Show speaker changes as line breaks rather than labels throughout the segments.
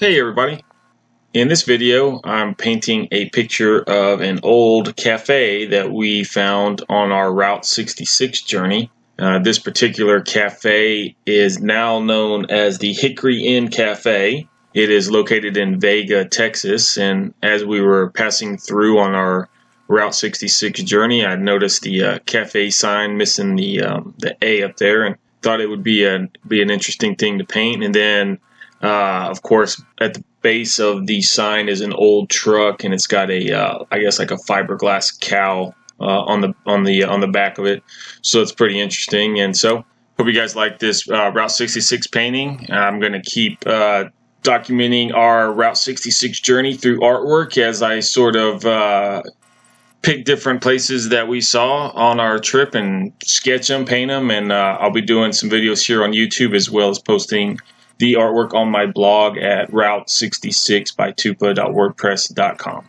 Hey everybody! In this video I'm painting a picture of an old cafe that we found on our Route 66 journey. Uh, this particular cafe is now known as the Hickory Inn Cafe. It is located in Vega, Texas, and as we were passing through on our Route 66 journey, I noticed the uh, cafe sign missing the um, the A up there, and thought it would be a be an interesting thing to paint. And then, uh, of course, at the base of the sign is an old truck, and it's got a uh, I guess like a fiberglass cow uh, on the on the on the back of it. So it's pretty interesting. And so, hope you guys like this uh, Route 66 painting. I'm going to keep uh, documenting our Route 66 journey through artwork as I sort of uh, pick different places that we saw on our trip and sketch them, paint them, and uh, I'll be doing some videos here on YouTube as well as posting the artwork on my blog at route66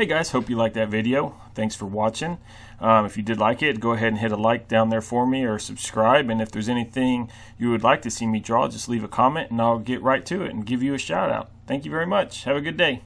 Hey guys, hope you liked that video. Thanks for watching. Um, if you did like it, go ahead and hit a like down there for me or subscribe. And if there's anything you would like to see me draw, just leave a comment and I'll get right to it and give you a shout out. Thank you very much. Have a good day.